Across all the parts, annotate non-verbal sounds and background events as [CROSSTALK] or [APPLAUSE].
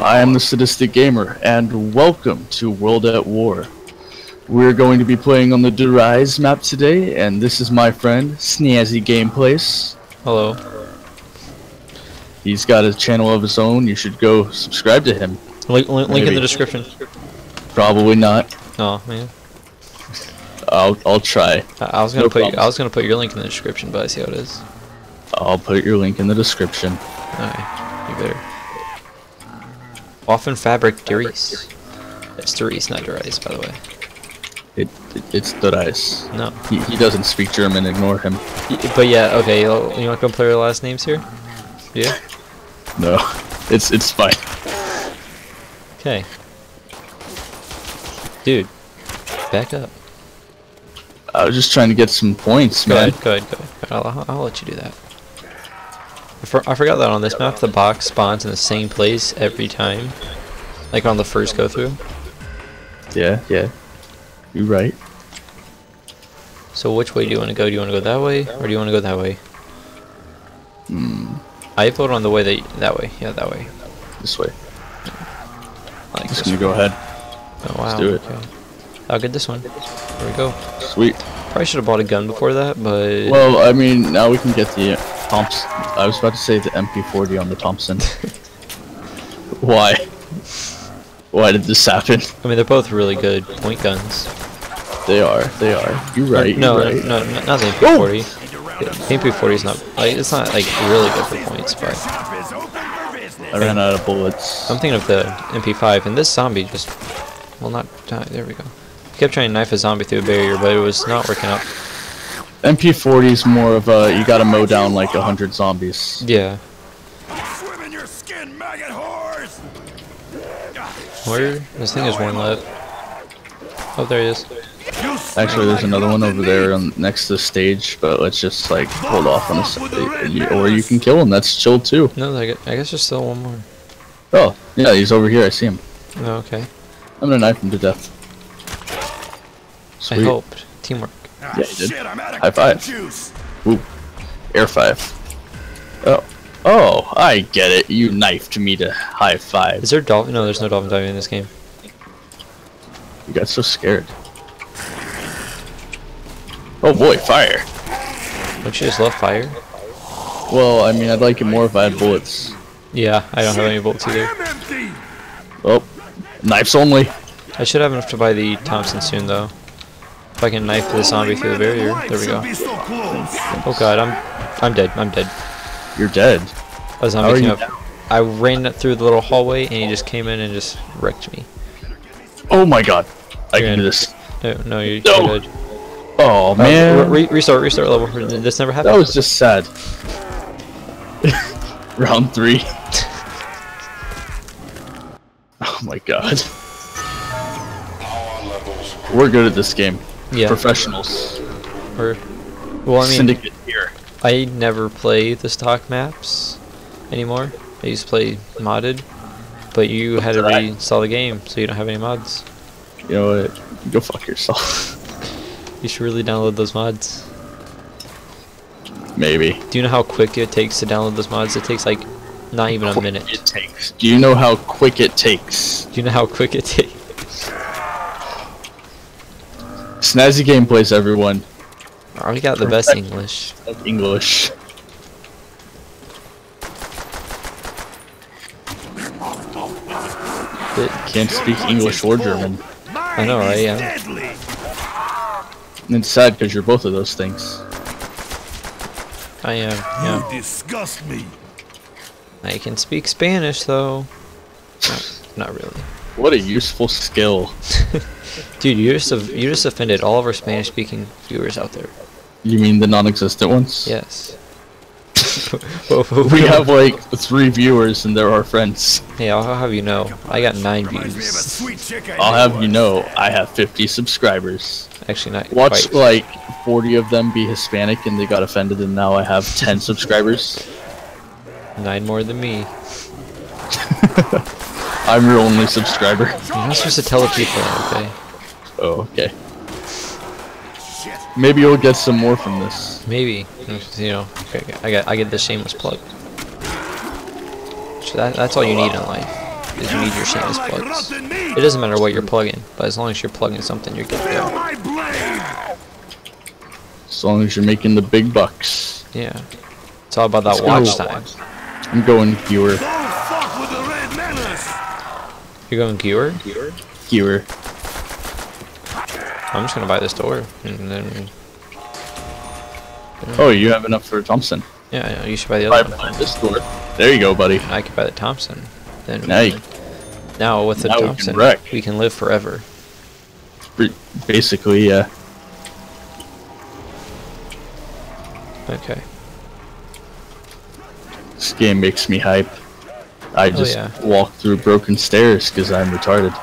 I am the Sadistic Gamer, and welcome to World at War. We're going to be playing on the Der Riese map today, and this is my friend, Snazzy Gameplayz. Hello. He's got a channel of his own, you should go subscribe to him. Link, link, link in the description. Probably not. Oh man, I'll, I'll try. I, I was gonna No put problem. I was gonna put your link in the description, but I see how it is. I'll put your link in the description. Alright, you better. Often fabric Darius. It's Darius, not Darius, by the way. It, it It's Der Riese. No. He, he doesn't speak German, ignore him. Y- But yeah, okay. You you want to go play the last names here? Yeah. No, it's, it's fine. Okay. Dude, back up. I was just trying to get some points, Go man. ahead, go ahead, go ahead. I'll, I'll, I'll let you do that. I, for, I forgot that on this map, the box spawns in the same place every time. Like on the first go through. Yeah, yeah. You're right. So which way do you want to go? Do you want to go that way, or do you want to go that way? Hmm, I vote on the way that that way. Yeah, that way. this way. I like Just this gonna go ahead. Oh wow. do it. Okay. I'll get this one. There we go. Sweet. Probably should have bought a gun before that, but Well, I mean, now we can get the Thompson. I was about to say the MP40 on the Thompson. [LAUGHS] Why? Why did this happen? I mean they're both really good point guns. They are. They are. You're right. no, you're right. no, no, not the MP40. The MP40 is not like it's not like really good for points, but I ran out of bullets. I'm thinking of the MP5, and this zombie just will not die. There we go. Kept trying to knife a zombie through a barrier, but it was not working out. MP40 is more of a you gotta mow down like a hundred zombies. Yeah. Swim in your skin, maggot whores! Where? This thing is one left. Oh, there he is. Actually, there's another one over there on, next to the stage, but let's just like hold off on a second. Or you can kill him. That's chill too. No, I guess, I guess there's still one more. Oh, yeah, he's over here. I see him. Oh, okay. I'm gonna knife him to death. Sweet. I hoped. Teamwork. Ah, Yeah, you did. shit, I'm out of High five. juice. Ooh, air five. Oh, oh, I get it. You knifed me to high five. Is there dolphin? No, there's no dolphin diving in this game. You got so scared. Oh boy, fire. Don't you just love fire? Well, I mean, I'd like it more if I had bullets. Yeah, I don't have any bullets either. Oh, knives only. I should have enough to buy the Thompson soon, though. If I can knife the zombie through the barrier. There we go. Be so close. Oh god, I'm I'm dead. I'm dead. You're dead. A zombie came up. I ran through the little hallway and he just came in and just wrecked me. Oh my god. I You're can do this. No, no, you- No. you're dead. Oh Uh, man. re- restart, restart level. This never happened. That was just sad. [LAUGHS] Round three. [LAUGHS] Oh my god. We're good at this game. Yeah. Professionals. Or, well, I mean, Syndicate here. I never play the stock maps anymore. I used to play modded, but you had to reinstall the game, so you don't have any mods. You know what? Go fuck yourself. [LAUGHS] You should really download those mods. Maybe. Do you know how quick it takes to download those mods? It takes like not even a minute. It takes. Do you know how quick it takes? Do you know how quick it [LAUGHS] takes? Snazzy Gameplayz, everyone. Oh, I already got the best English. English. It, Can't speak English or German. I know, right? Yeah. And it's sad because you're both of those things. I am. Yeah. You disgust me. I can speak Spanish though. No, not really. What a useful skill. [LAUGHS] Dude, you just you just offended all of our Spanish-speaking viewers out there. You mean the non-existent ones? Yes. Well, [LAUGHS] well, We have like three viewers and they're our friends. Hey, I'll have you know, I got nine Reminds me of a views. I I'll have you know, I have 50 subscribers. Actually, not Watch quite. like 40 of them be Hispanic and they got offended and now I have 10 subscribers. Nine more than me. [LAUGHS] I'm your only subscriber. You're not supposed to tell the people, okay? Oh, okay. Maybe you'll get some more from this. Maybe. You know, okay, I got I get the shameless plug. So that, that's all you need in life. is you need your shameless Like plugs. It doesn't matter what you're plugging, but as long as you're plugging something, you're good to Feel go. As long as you're making the big bucks. Yeah. It's all about that Let's watch time. I'm going Gewehr. Don't fuck with the. You're going Gewehr? Gewehr. I'm just gonna buy this door, and then Oh, you have enough for Thompson. yeah, yeah, you should buy the Buy other one. this door. There you go, buddy. I could buy the Thompson. Then Now you- now with the now we can Thompson, we can live forever. Basically, yeah. Okay. This game makes me hype. I oh, just yeah. walk through broken stairs because I'm retarded.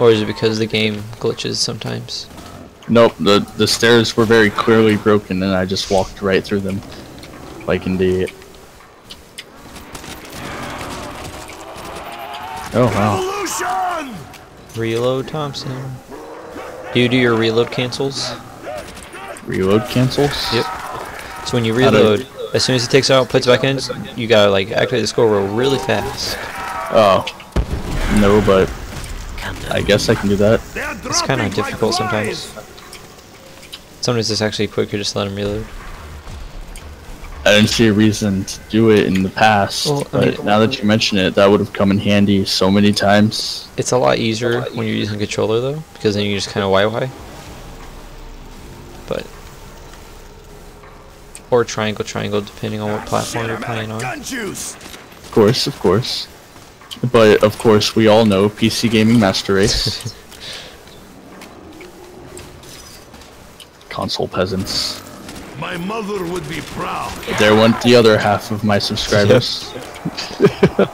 Or is it because the game glitches sometimes? Nope, the the stairs were very clearly broken, and I just walked right through them, like an idiot. Oh wow! Evolution. Reload Thompson. Do you do your reload cancels? Reload cancels. Yep. So when you reload, as soon as it takes out, puts back in, you gotta like activate the scroll roll really fast. Oh. No, but I guess I can do that. It's kind of difficult flies. sometimes. Sometimes it's actually quicker just let him reload. I didn't see a reason to do it in the past, Well, I but mean- now that you mention it, that would have come in handy so many times. It's a lot easier when you're using a controller though, because then you just kind of YY. But or triangle, triangle, depending on what platform you're playing on. Juice. Of course, of course. But of course, we all know PC Gaming Master Race. [LAUGHS] Console peasants. My mother would be proud. There went the other half of my subscribers. [LAUGHS]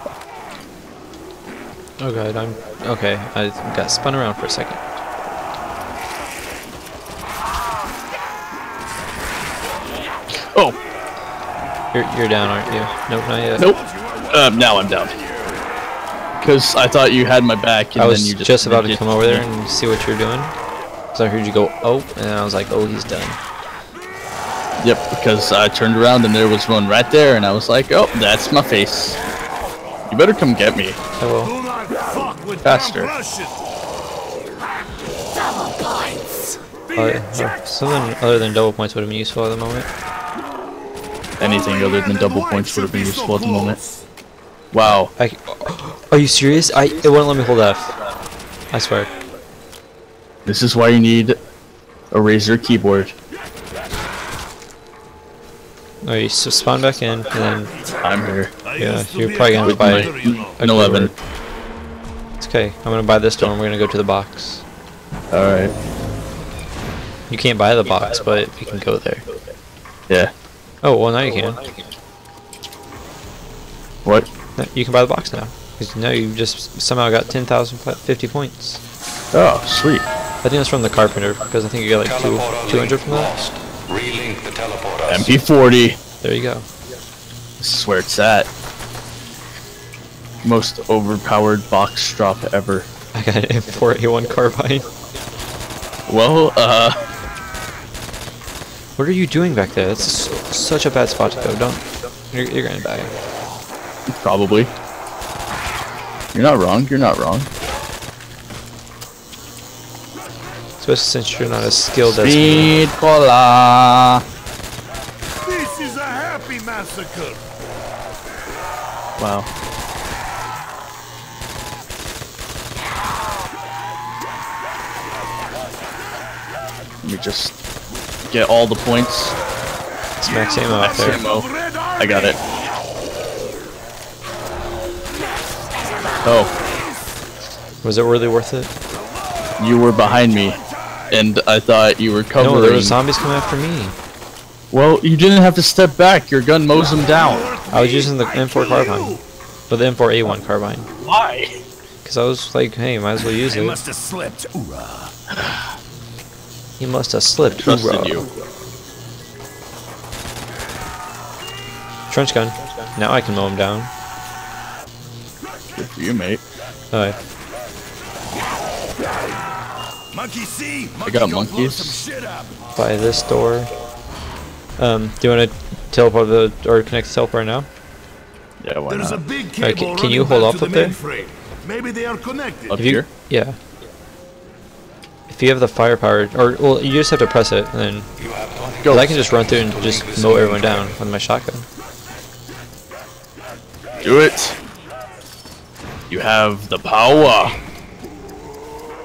Oh god, I'm okay. I got spun around for a second. Oh, You're you're down, aren't you? Nope, not yet. nope. Uh, now I'm down. Because I thought you had my back, and I was then you just, just, about to come over there and see what you're doing. So I heard you go, oh, and I was like, oh, he's done. Yep, because I turned around and there was one right there, and I was like, oh, that's my face. You better come get me. I will. Do not fuck with Faster. dumb Russians. Beat Uh, it, uh, Jack. something other than double points would have been useful at the moment. Anything other than double points would have been should be so useful at the moment. Close. Wow. I, are you serious? I it wouldn't let me hold F. I swear. This is why you need a Razer keyboard. Alright, so spawn back in, and then I'm here. Yeah, you're probably gonna buy carpenter, you know. An 11. it's okay. I'm gonna buy this door, and we're gonna go to the box. Alright. You can't buy the box, but you can go there. Yeah. Oh well, now you can. What? No, You can buy the box now. 'Cause now you've just somehow got 10,050 points. Oh, sweet. I think that's from the carpenter because I think you got like two, 200 from that. Relink the teleporter. MP40. There you go. This is where it's at. Most overpowered box drop ever. I got an M4A1 carbine. Well, uh, What are you doing back there? That's such a bad spot to go. Don't. You're, you're gonna die. Probably. You're not wrong, you're not wrong. Especially since you're not as skilled as me. Speed cola. This is a happy massacre. Wow. Let me just get all the points. It's max ammo out there. Ammo. I got it. Oh, Was it really worth it? you were behind me, and I thought you were covering. No, there were zombies coming after me. well, you didn't have to step back. Your gun mows them down. I was using the M4 carbine. Or the M4A1 carbine. Why? Because I was like, hey, might as well use They it. must have slipped. Hoorah. He must have slipped. Trusted Hoorah. you. Trench gun. Now I can mow him down. Good you, mate. Alright. Monkey see. I got Monkey gonna blow monkeys. some shit up. By this door. Um, do you want to teleport the or connect the teleport now? Yeah, why There's a not? big Alright, cable can- can you hold back up up the there? mainframe. Maybe they are connected. Up If you, here? yeah. If you have the firepower, or well, you just have to press it, and then You have no Go. 'cause I can just run through and just mow everyone down with my shotgun. Do it. You have the power.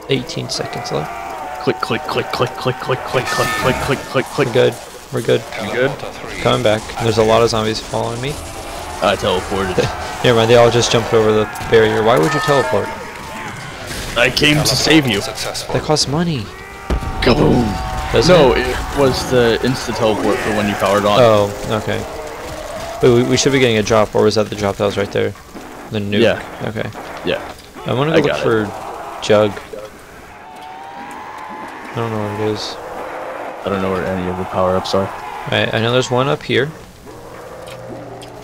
18 seconds left. Click, click, click, click, click, click, click, click, click, click, click, click. We're good. We're good. good? Coming back. There's a lot of zombies following me. I teleported. Never mind. They all just jumped over the barrier. Why would you teleport? I came to save you. Successful. That costs money. Kaboom. Doesn't No, it? it was the insta teleport for when you powered on. Oh, okay. Wait, we, we should be getting a drop, or was that the drop that was right there? The nuke. Yeah. Okay. Yeah. I want I to look got it. for Jug. I don't know what it is. I don't know where any of the power ups are. Alright, I know there's one up here.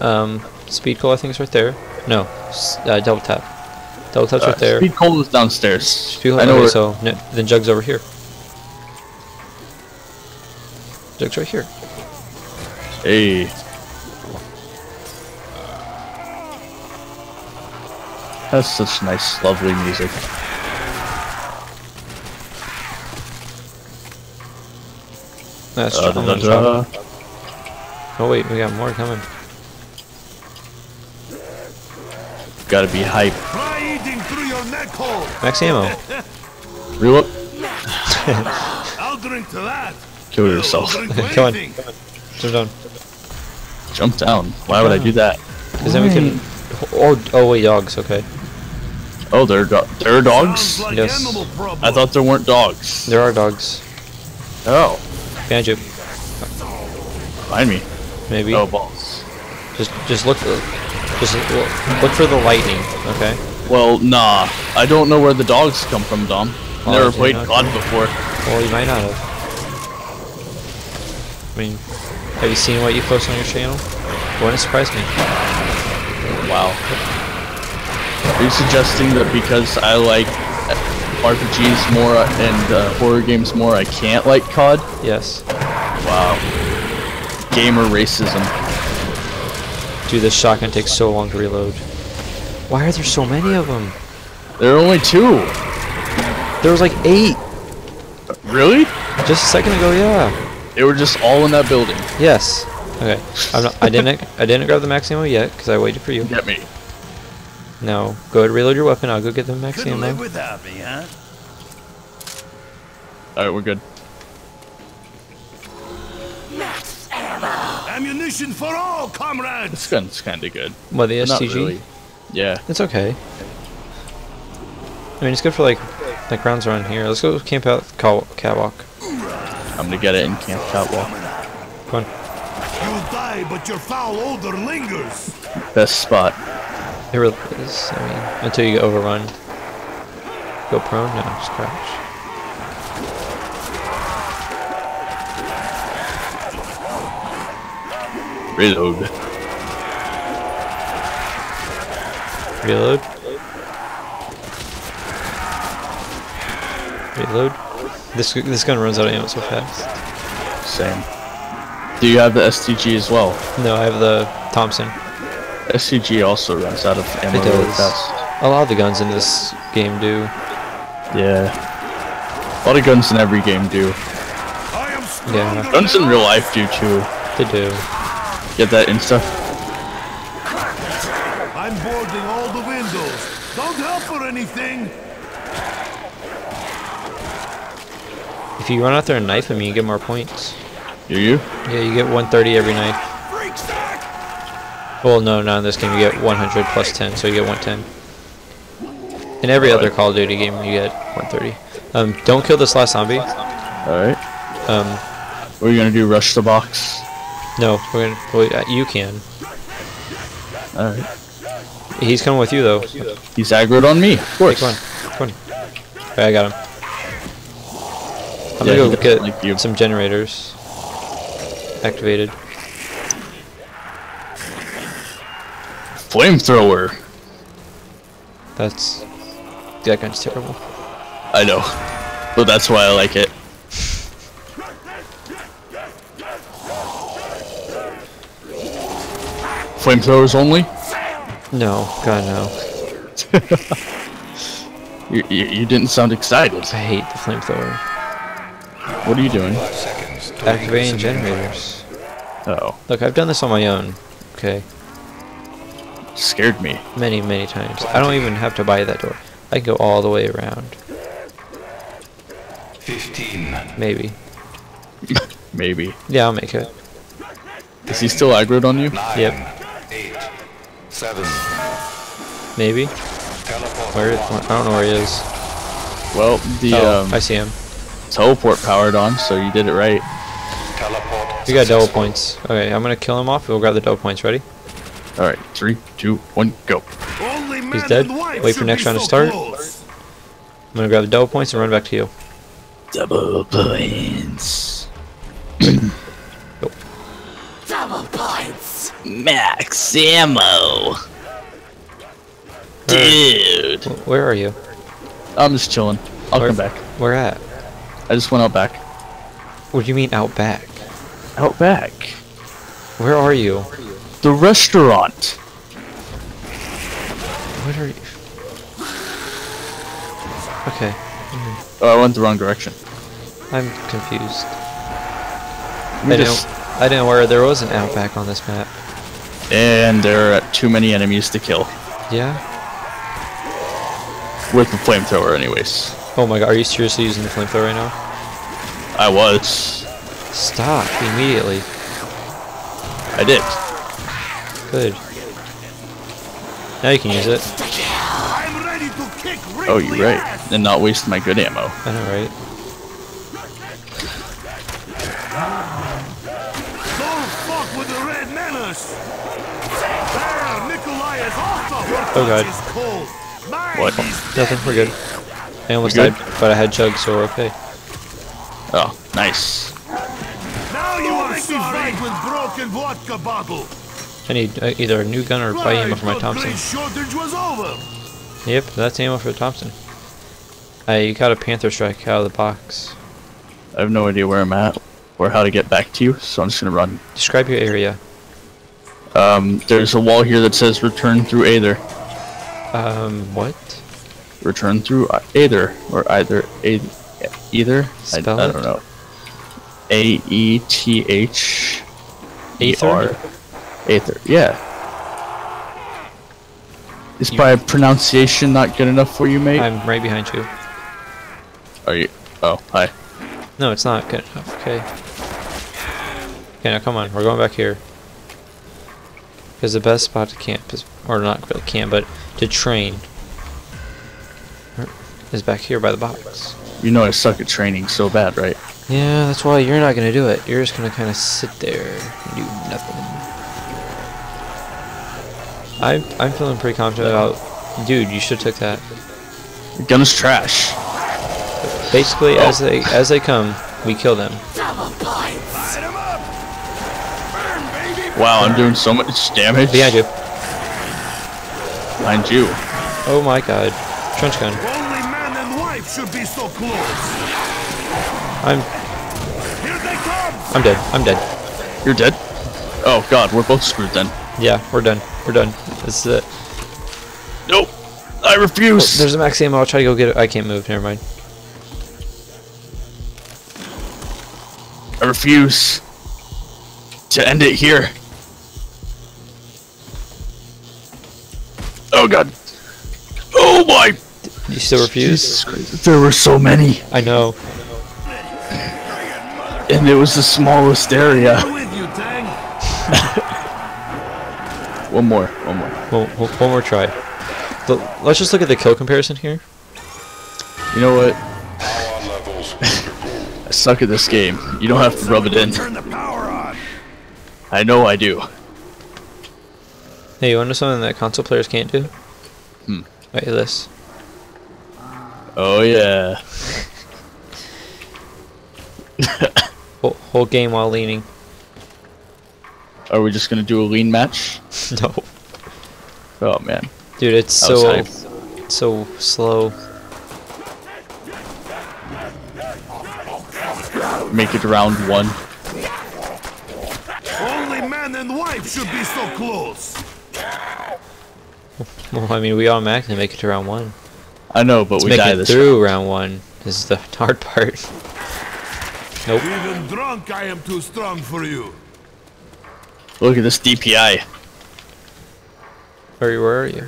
Um, speed coal I think is right there. No, uh, double tap. Double tap's Uh, right there. Speed cold is downstairs. Speed coal, I know okay, so then Jug's over here. Jug's right here. Hey. That's such nice, lovely music. That's da, da, da. Oh wait, we got more coming. Gotta be hype. Try eating through your neck hole. Max ammo. [LAUGHS] Reel up. [LAUGHS] I'll drink to that. Kill yourself. [LAUGHS] Come on. Jump down. Jump down. Why would I do that? Because then we can. Oh, oh wait, dogs. Okay. Oh, there are, do- there are dogs? Like Yes. I thought there weren't dogs. There are dogs. Oh. Behind you, Find me. maybe. Oh, balls. Just, just look. for Just look, look for the lightning. Okay. Well, nah. I don't know where the dogs come from, Dom. Oh, Never played not? COD before. Well, you might not have. I mean, have you seen what you post on your channel? Wouldn't surprise me. Wow. Are you suggesting that because I like RPGs more and uh, horror games more, I can't like COD? Yes. Wow. Gamer racism. Dude, this shotgun takes so long to reload. Why are there so many of them? There are only two. There was like eight Really? just a second ago. Yeah. They were just all in that building. Yes. Okay. I'm not. I didn't. I didn't grab the max ammo yet because I waited for you. Get me. Now go ahead, reload your weapon. I'll go get the max Couldn't live without me, huh? Alright, we're good. Max ammo! Ammunition for all, comrades. This gun's kinda good. What the But not really. Yeah. It's okay. I mean, it's good for like like rounds around here. Let's go camp out cal- catwalk. I'm gonna get it in Camp Catwalk. Come on. You'll die, but your foul odor lingers. Best spot. It really is. I mean, until you get overrun. Go prone? No, just crouch. Reload. Reload. Reload. This this gun runs out of ammo so fast. Same. Do you have the STG as well? No, I have the Thompson. STG also runs out of ammo It really does. fast. A lot of the guns in this game do. Yeah. A lot of guns in every game do. I am stronger Yeah. Guns in real life do too. They do. Get that insta? I'm boarding all the windows. Don't help or anything. If you run out there and knife him, you get more points. Do you? Yeah, you get 130 every knife. Well, no, not in this game. You get 100 plus 10, so you get 110. In every other Call of Duty game, you get 130. Um, don't kill this last zombie. Alright. Um, What are you gonna do? Rush the box? no, we're gonna. Well, you can. Alright. He's coming with you though. He's aggroed on me, of Hey, course. come on, come on. Okay, I got him. I'm Yeah, gonna go get like some generators activated. Flamethrower! That's that gun's terrible. I know. But that's why I like it. Flamethrowers only? No, God no. [LAUGHS] You, you, you didn't sound excited. I hate the flamethrower. What are you doing? Five seconds. to Activating generators. Oh, Look, I've done this on my own. Okay, scared me. many, many times. I don't even have to buy that door. I can go all the way around. 15, Maybe. [LAUGHS] Maybe. Yeah, I'll make it. Is he still aggroed on you? 9, Yep. 8, 7, Maybe. teleport Where? I don't know where he is. Well, the oh, um, I see him. teleport powered on, so you did it right. Teleport We got double points. Okay, I'm gonna kill him off. We'll grab the double points. Ready? All right, three, two, one, go. He's dead. Wait for next be round to start. close. I'm gonna grab the double points and run back to you. Double points. [CLEARS THROAT] Double points. Max ammo. Dude. Wh- Where are you? I'm just chilling. I'll Where- come back. Where at? I just went out back. What do you mean out back? Out back. Where are you? The restaurant. What are you? Okay, mm-hmm. Oh, I went the wrong direction. I'm confused. We I just- didn't. I didn't know where there was an outback on this map. and there are too many enemies to kill. Yeah. With the flamethrower, anyways. Oh my god, are you seriously using the flamethrower right now? I was. Stop immediately. I did. Good. Now you can use it. I'm ready to kick Oh, you're right. ass. And not waste my good ammo. I know, right? Fuck with the red menace. There, Nikolai is also Oh, God. is cold. Mine What? is Nothing. We're good. I almost good? died, but I had chug, so we're okay. Oh, nice. Now you are fight with broken vodka bottle. I need uh, either a new gun or buy ammo for my Thompson. Great shortage was over. Yep, that's ammo for the Thompson. I got a Panzerschreck out of the box. I have no idea where I'm at or how to get back to you, so I'm just gonna run. Describe your area. Um, there's a wall here that says return through either. Um, what? Return through either or either a, either. I, I don't know. A E T H E Aether? R. Aether. Yeah. Is You- my pronunciation not good enough for you, mate? I'm right behind you. Are you? Oh, hi. No, it's not good enough. Okay. Okay, now come on. We're going back here. Because the best spot to camp is, or not really camp, but to train, is back here by the box. You know I suck at training so bad, right? Yeah, that's why you're not gonna do it. You're just gonna kind of sit there and do nothing. I'm I'm feeling pretty confident about. Dude, you should have took that. The gun is trash. Basically, oh. as they as they come, we kill them. Light 'em up. Burn, baby. Wow, I'm doing so much damage. Behind you. Behind you. Oh my god. Trench gun. Only man and wife should be so close. I'm Here they come. I'm dead. I'm dead. You're dead? Oh god, we're both screwed then. Yeah, we're done. We're done. This is it. Nope. I refuse. Oh, there's a max ammo. I'll try to go get it. I can't move. Never mind. I refuse to end it here. Oh god. Oh my. You still refuse? Jesus Christ. There were so many, I know. and it was the smallest area. [LAUGHS] One more. One more. One, one one more try. The- let's just look at the kill comparison here. You know what? [LAUGHS] I suck at this game. You don't have to rub it in. Turn the power on. I know I do. Hey, you want to know something that console players can't do? Hmm. Wait, this. Oh yeah. [LAUGHS] Whole, whole game while leaning. Are we just gonna do a lean match? [LAUGHS] no. Oh man. Dude, it's so so slow. Make it round one. Only man and wife should be so close. [LAUGHS] Well, I mean, we automatically make it to round one. I know, but Let's we make die it this through round one. This is the [LAUGHS] hard part. Nope. Even drunk, I am too strong for you. Look at this DPI. Where, where are you?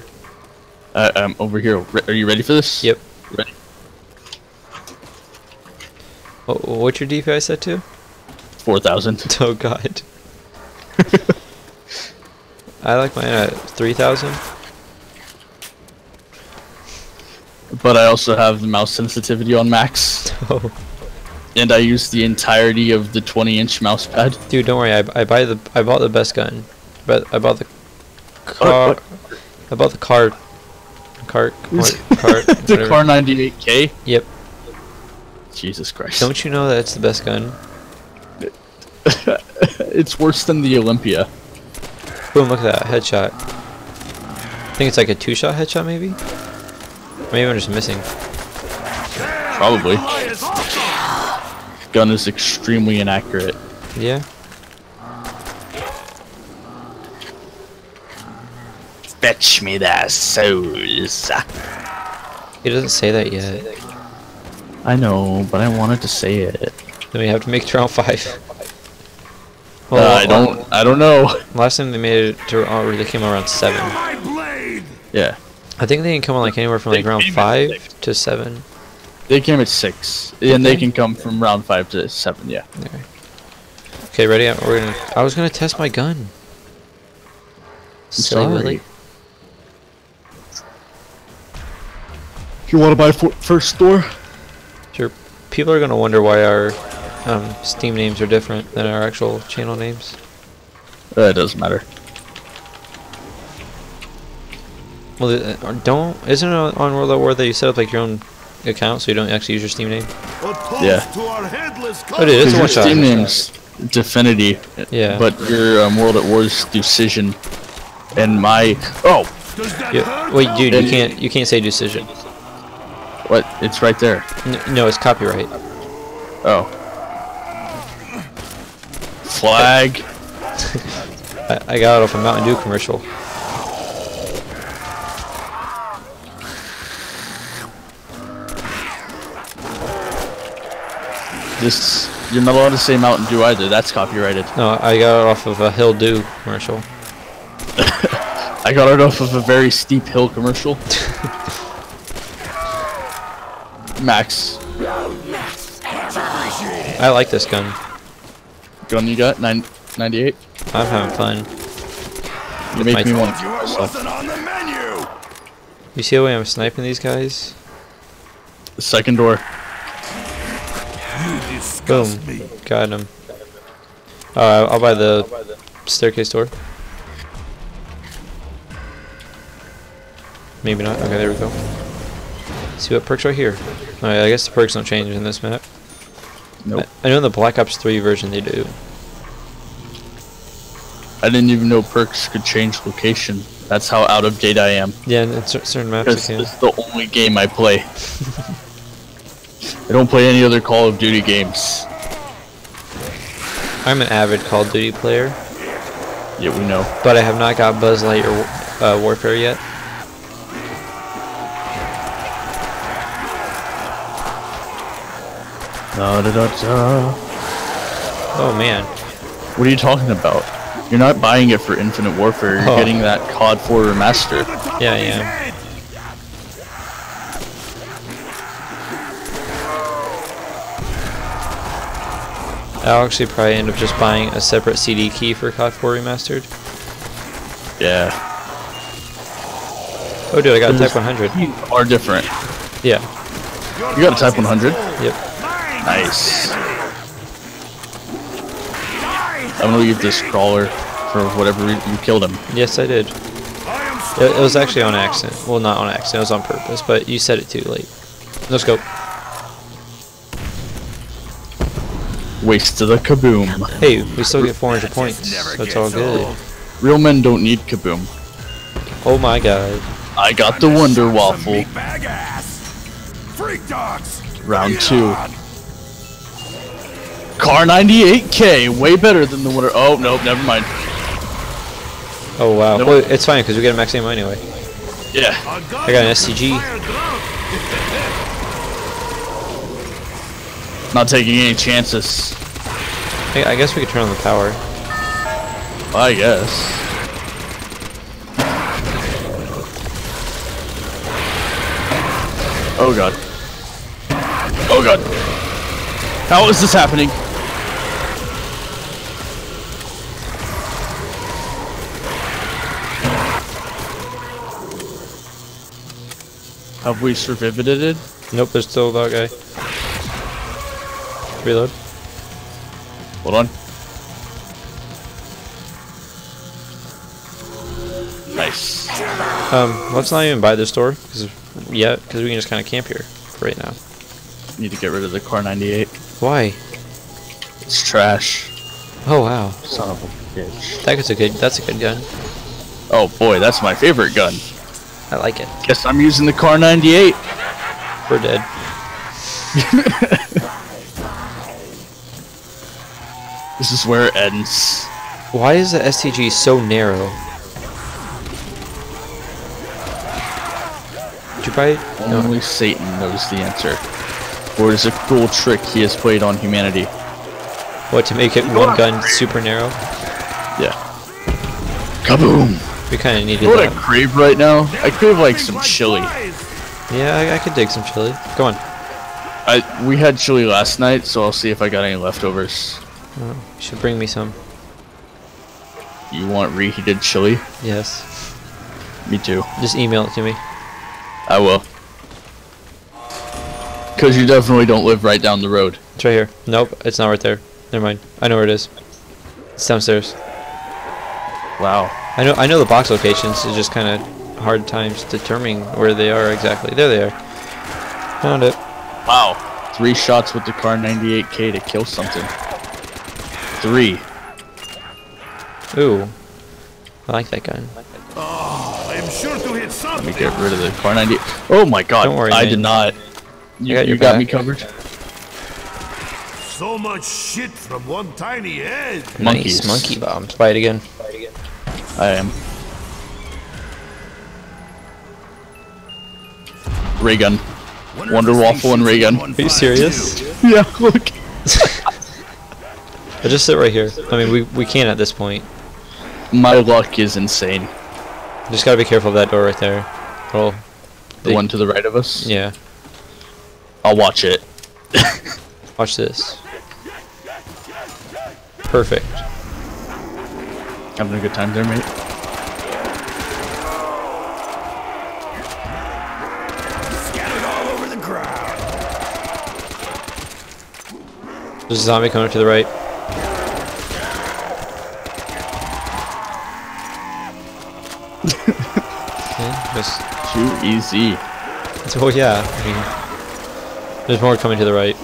Uh, um, over here. Re- are you ready for this? Yep. Ready. What, what's your DPI set to? 4,000. [LAUGHS] Oh god. I like mine at 3,000. But I also have the mouse sensitivity on max. [LAUGHS] Oh. And I use the entirety of the 20 inch mouse pad. Dude, don't worry. I, I buy the I bought the best gun, but I bought the uh, uh, car. what? I bought the car. Cart. [LAUGHS] Cart. cart the. Kar 98K? Yep. Jesus Christ. Don't you know that's the best gun? [LAUGHS] it's worse than the Olympia. Boom! Look at that headshot. I think it's like a two-shot headshot, maybe. Maybe I'm just missing. Probably. Goliath awesome. Gun is extremely inaccurate. Yeah. Fetch me the souls. It doesn't say that yet. I know, but I wanted to say it. Then we have to make it round five. [LAUGHS] Uh, I don't. I don't know. Last time they made it to, or they came around seven. Yeah, I think they can come on like anywhere from like They round five to seven. They came at six, and they can come from round five to seven. Yeah. Okay, ready? We're gonna. I was gonna test my gun. Silly sorry. Willy. You want to buy for first store? Sure. People are gonna wonder why our um, Steam names are different than our actual channel names. Uh, it doesn't matter. Well, uh, don't isn't it on on World at War that you set up like your own account so you don't actually use your Steam name? A Yeah. to our headless Oh, it is. Because It's a your one-shot. Steam name's Definity. Yeah. But your um, World at War's Decision, and my oh, Does Yeah. Wait, dude, you can't you can't say decision. what? It's right there. N- no, it's copyright. Oh. Flag. [LAUGHS] I, I got it off a Mountain Dew commercial. This you're not allowed to say Mountain Dew either. That's copyrighted. No, I got it off of a Hill Dew commercial. [COUGHS] I got it off of a very steep hill commercial. [LAUGHS] Max, I like this gun. gun you got? Nine, 98? I'm having fun. You make me want You I wasn't on the menu. You see the way I'm sniping these guys? the second door. Disgust Boom. me. Got him. Uh, I'll buy the staircase door. Maybe not. Okay, there we go. See what perks right here. Alright, I guess the perks don't change in this map. Nope. I, I know in the Black Ops 3 version they do. I didn't even know perks could change location. That's how out of date I am. Yeah, in certain maps Because it's the only game I play. [LAUGHS] I don't play any other Call of Duty games. I'm an avid Call of Duty player, Yeah, we know. but I have not got Buzz Light or uh, Warfare yet. Da, da, da. Oh man. What are you talking about? You're not buying it for Infinite Warfare. You're Oh. getting that COD 4 remaster. Yeah, yeah. I'll actually probably end up just buying a separate CD key for COD 4 Remastered. Yeah. Oh dude, I got a Type 100. keys Are different. Yeah. You got a Type 100? Yep. Nice. is deadly. Die. I'm gonna leave this crawler for whatever reason you killed him. Yes, I did. It, it was actually on accident. Well, not on accident. It was on purpose, but you said it too late. Let's go. Waste to the kaboom. Hey, we still get 400 points. That's all good. old. Real men don't need kaboom. Oh my god. I got the Wonder Waffle. meat bag ass. Freak dogs. Round two. Kar 98K, way better than the Wonder. Oh no, never mind. Oh wow. Nope. Well, it's fine because we get a max ammo anyway. Yeah, I got an that [LAUGHS] STG. can fire drunk. Not taking any chances. I, I guess we could turn on the power. I guess. Oh god. Oh god. How is this happening? Have we survived? It? Nope, there's still that guy. Reload. Hold on. Nice. Um, let's not even buy this door cause yet, because we can just kind of camp here for right now. Need to get rid of the Kar 98. Why? It's trash. Oh wow, Son of a bitch. that's a good. That's a good gun. Oh boy, that's my favorite gun. I like it. Guess I'm using the Kar 98. We're dead. [LAUGHS] This is where it ends. Why is the STG so narrow? Did you buy it? No. Only Satan knows the answer. Or is a cool trick he has played on humanity. What to make it one gun super narrow? Yeah. Kaboom! We kind of needed You know what I crave right now? I crave like some chili. Yeah, I, I could dig some chili. Go on. I we had chili last night, so I'll see if I got any leftovers. You should bring me some. You want reheated chili? Yes. Me too. Just email it to me. I will. Cause you definitely don't live right down the road. It's right here. Nope, it's not right there. Never mind. I know where it is. It's downstairs. Wow. I know. I know the box locations. It's just kind of hard times determining where they are exactly. There they are. Found it. Wow. Three shots with the Kar 98K to kill something. Three. Ooh. I like that gun. Oh, I'm sure to hit Let me get rid of the Kar 98. Oh my god. Don't worry, I man. did not. You, got you got me covered? So much shit from one tiny head. Monkeys. Nice monkey bombs. Buy it again. I am. Ray gun. Wonder Waffle and ray gun. Are you serious? [LAUGHS] Yeah, look. [LAUGHS] I'll just sit right here. I mean, we we can at this point. My luck is insane. Just gotta be careful of that door right there. Well, The They- one to the right of us? yeah. I'll watch it. [LAUGHS] [LAUGHS] Watch this. Perfect. Having a good time there, mate. Scattered all over the ground. There's a zombie coming to the right. okay, just, Too easy. oh yeah, I mean, there's more coming to the right.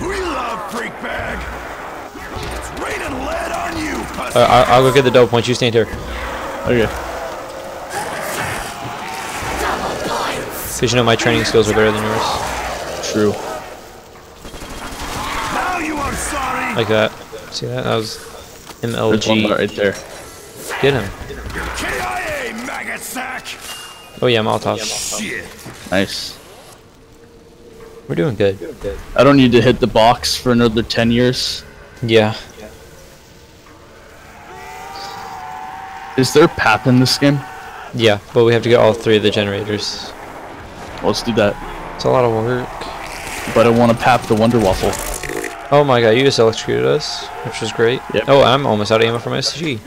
We love freak bag. It's raining lead on you, pussy. Uh, I, I'll go get the dope once you stand here. Okay. Because you know my training skills are better than yours. True. now you are sorry. Like that. See that? That was There's one MLG. right there. Get him. KIA, maggot sack. Oh yeah, Molotov. Shit. Nice. We're doing good. I don't need to hit the box for another 10 years. Yeah. Is there PAP in this game? Yeah, but we have to get all three of the generators. Let's do that. It's a lot of work. But I want to PAP the Wonder Waffle. Oh my god, you just electrocuted us, which was great. Yep. Oh, I'm almost out of ammo for my SG.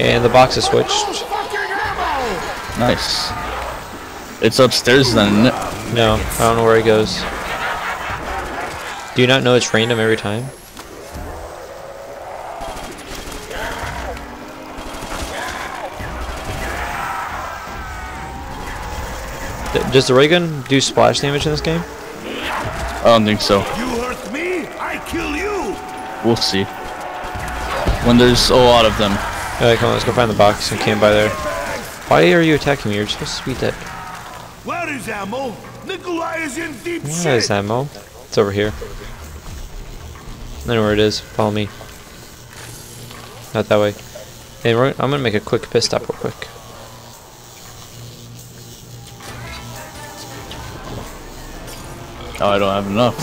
And the box is switched. Nice. It's upstairs then. No, I don't know where it goes. Do you not know it's random every time? Th- Does the ray gun do splash damage in this game? I don't think so. You hurt me, I kill you. We'll see. When there's a lot of them. Alright, come on, let's go find the box and camp by there. Why are you attacking me? You're supposed to be dead. Where is ammo? Nikolai is in deep Where is shit. ammo? It's over here. I know where it is. Follow me. not that way. And we're, I'm gonna make a quick pit stop real quick. Oh, I don't have enough.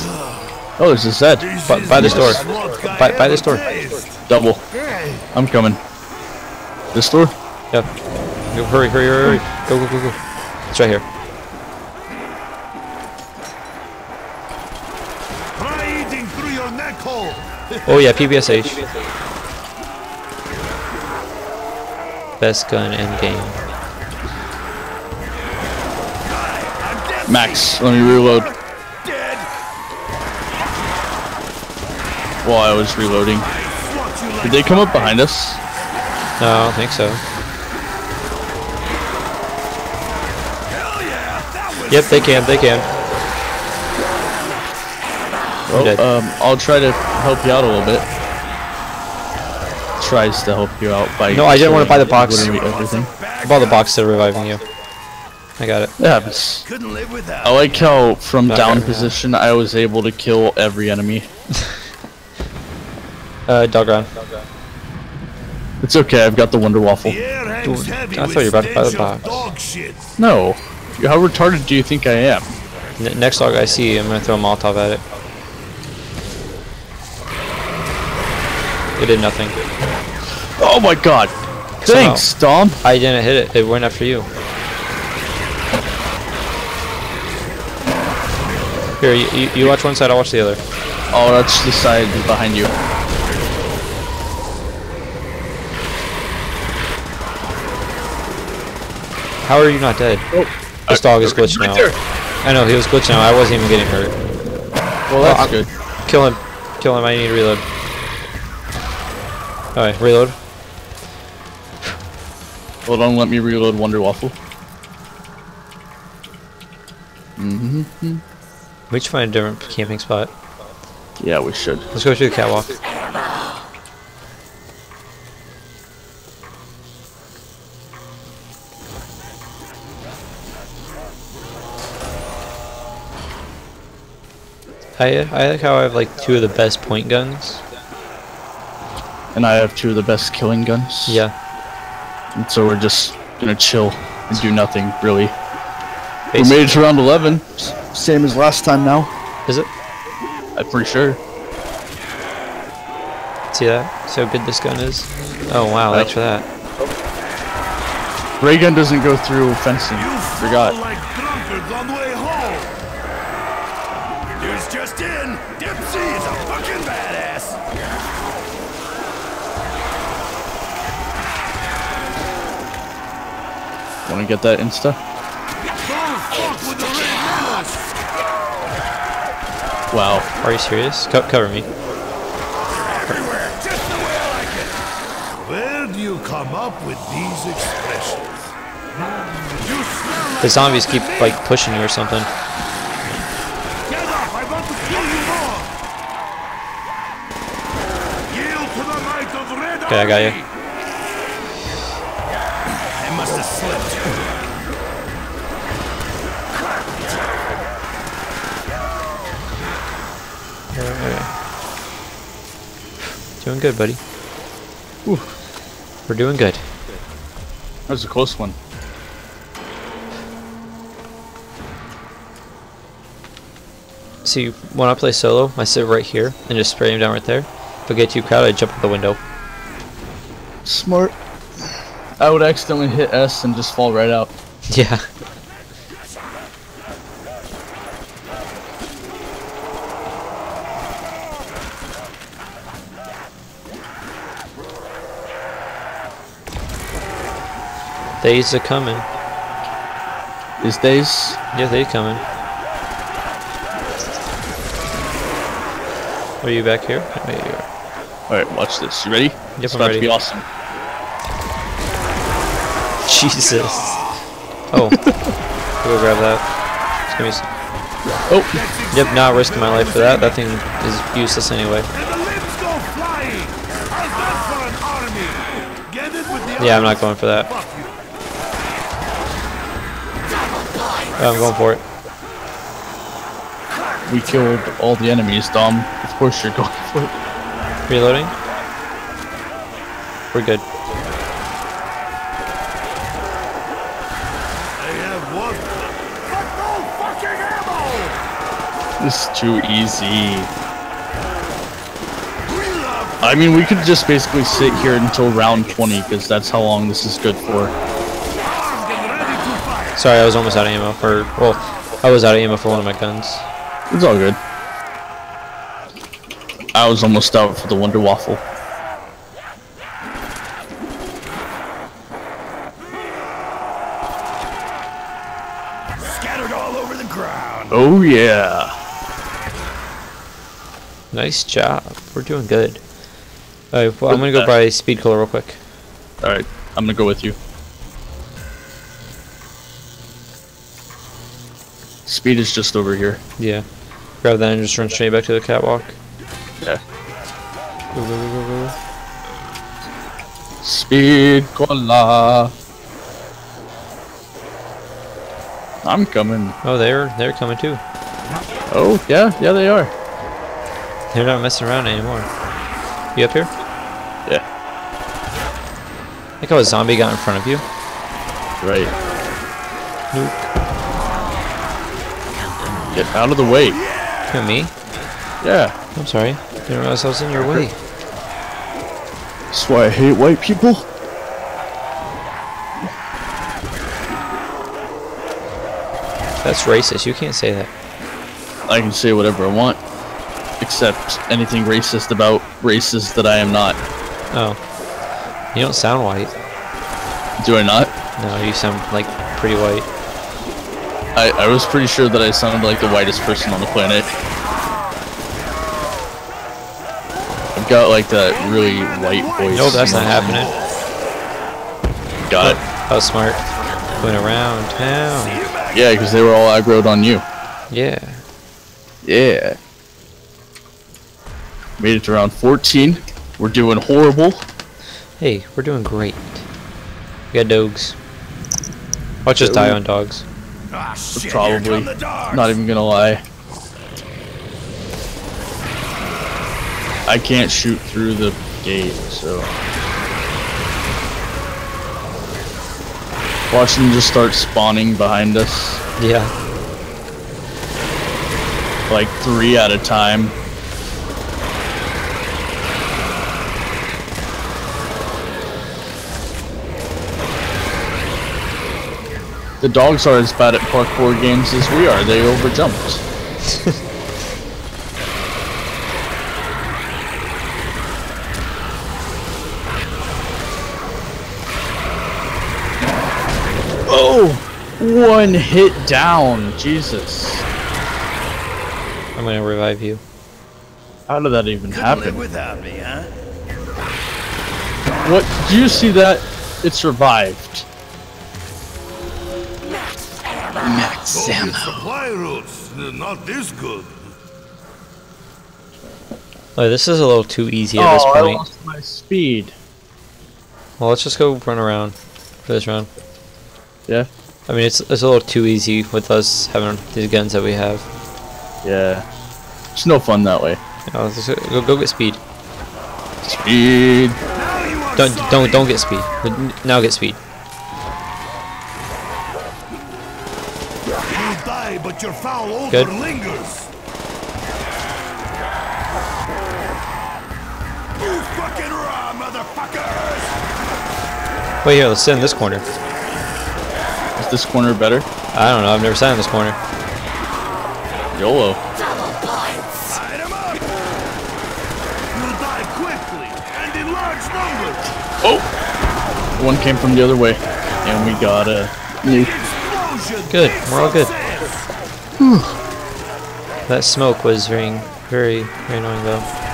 Oh, there's a set. By, by this door. By, by this door. Double. I'm coming. This door? Yep. Go, hurry, hurry, hurry, hurry. Go, go, go, go. It's right here. Try eating through your neck hole. [LAUGHS] Oh yeah, PPSh. Best gun in game. Max, let me reload. Dead. While I was reloading. Swat you like Did they come up behind us? No, I don't think so. hell yeah. Yep, they can, they can. I'm dead. Well, um, I'll try to help you out a little bit. Tries to help you out by. No, I didn't wanna buy the box. literally everything. I bought the box that are reviving you. I got it. Yeah, but couldn't live without. I like how from Not down position I was able to kill every enemy. [LAUGHS] Uh, dog round. It's okay, I've got the Wonder Waffle. The air hangs heavy I thought you were about to buy the stench of box. Shit. No. How retarded do you think I am? N next dog I see, I'm gonna throw a Molotov at it. It did nothing. Oh my god! Thanks, Dom! I didn't hit it. It went after you. Here, you, you, you watch one side, I'll watch the other. Oh, that's the side behind you. How are you not dead? This dog is glitched right now. there. I know, he was glitched now. I wasn't even getting hurt. Well, that's I'm- good. Kill him. Kill him. I need to reload. Alright, reload. Hold on, let me reload Wonder Waffle. Mm-hmm. We should find a different camping spot. Yeah, we should. Let's go through the catwalk. I, I like how I have like two of the best point guns. And I have two of the best killing guns. Yeah. And so we're just gonna chill and do nothing, really. We made it to round 11. Same as last time now. Is it? I'm pretty sure. See that? See how good this gun is? Oh wow, thanks for that. Ray gun doesn't go through fencing. You Forgot. Wanna get that insta? Don't fuck with the red menace. Wow. Are you serious? Co- cover me. Everywhere, just the way I like it. Where do you come up with these expressions? You smell The zombies keep like pushing you or something. Get up! I want to kill you more! Yield to the might of Red Okay, I got you. Army! I must have slipped. Doing good, buddy. We're doing good. That was a close one. See, when I play solo, I sit right here and just spray him down right there. If I get too crowded, I jump out the window. Smart. I would accidentally hit S and just fall right out. Yeah. Days are coming. These days, Yeah, they coming. Are you back here? Yeah, you are. Alright, watch this. You ready? Yep, it's I'm about ready. to be awesome. Jesus. Oh. Go grab that. Just give me Oh, Yep, not risking my life for that. That thing is useless anyway. And the limbs go flying! How's that for an army? Get it with the Yeah, I'm not going for that. Oh, I'm going for it. we killed all the enemies, Dom. Of course you're going for it. Reloading. We're good. I have one. But no fucking ammo! This is too easy. I mean, we could just basically sit here until round 20, because that's how long this is good for. armed and ready to fight. Sorry, I was almost out of ammo for. Well, I was out of ammo for one of my guns. It's all good. I was almost out for the Wonder Waffle. Scattered all over the ground. Oh yeah. Nice job. We're doing good. Alright, well, I'm gonna go buy speed cola real quick. Alright, I'm gonna go with you. Speed is just over here. Yeah. Grab that and just run straight back to the catwalk. Yeah. Go, go, go, go, go. Speed cola. I'm coming. Oh, they're they're coming too. Oh yeah, yeah they are. They're not messing around anymore. You up here? Yeah. Like how a zombie got in front of you. Right. Nuke. Get out of the way. You me? Yeah. I'm sorry. Didn't realize I was in your way. That's why I hate white people. That's racist. You can't say that. I can say whatever I want, except anything racist about races that I am not. Oh. You don't sound white. Do I not? No, you sound like pretty white. I, I was pretty sure that I sounded like the whitest person on the planet. I've got like that really white voice. Nope, that's not happening. Got it. That was smart. Went around town. Yeah, because they were all aggroed on you. Yeah. Yeah. Made it to round 14. We're doing horrible. Hey, we're doing great. We got dogs. Watch us die on dogs. Ah, shit, Probably. dogs. Not even gonna lie. I can't shoot through the gate, so. Watch them just start spawning behind us, Yeah. like three at a time. The dogs are as bad at parkour games as we are. They overjumped. [LAUGHS] Oh, one hit down. Jesus. I'm gonna revive you. How did that even Couldn't happen? live without me, huh? What? Do you see that? It survived. Soviet supply routes, not this good. Oh, this is a little too easy at this oh, I point. lost my speed. Well, let's just go run around for this round. Yeah. I mean, it's it's a little too easy with us having these guns that we have. Yeah. It's no fun that way. Yeah, let's just go, go get speed. Speed. Now you are Don't don't don't get speed. Now get speed. Die, but your foul odor Good. lingers. You fucking raw motherfuckers! Wait here, let's sit in this corner. Is this corner better? I don't know. I've never sat in this corner. YOLO. Light 'em up! You'll die quickly and in large numbers. Oh! One came from the other way. And we got a nuke. Explosion. Good, we're all good. That smoke was very very very annoying though.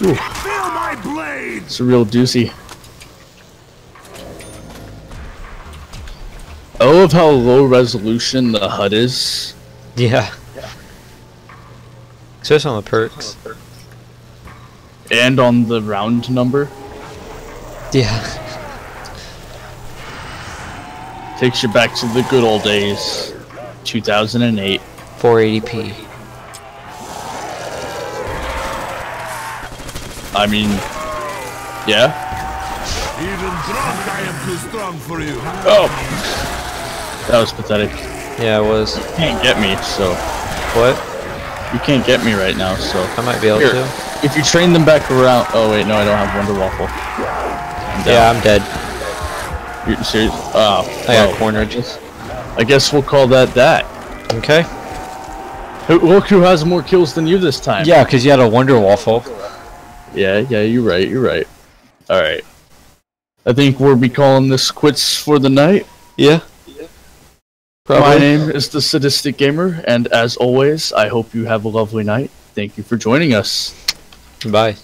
You smell like rotten meat. Feel my my blades! It's a real doozy. I love how low resolution the HUD is. Yeah. Especially on the perks. And on the round number. Yeah. Takes you back to the good old days. 2008. 480p. I mean, yeah. Even drunk, I am too strong for you. Oh, that was pathetic. Yeah, it was. You can't get me, so What? you can't get me right now. So I might be able Here. to. if you train them back around, oh wait, no, I don't have Wonder Waffle. I'm Yeah. I'm dead. You're serious? Oh, I got well, cornered. I guess we'll call that that. Okay. Who- Look who has more kills than you this time. Yeah, because you had a Wonder Waffle. Yeah, yeah, you're right, you're right. Alright. I think we'll be calling this quits for the night. Yeah. My name is the Sadistic Gamer, and as always, I hope you have a lovely night. Thank you for joining us. Bye.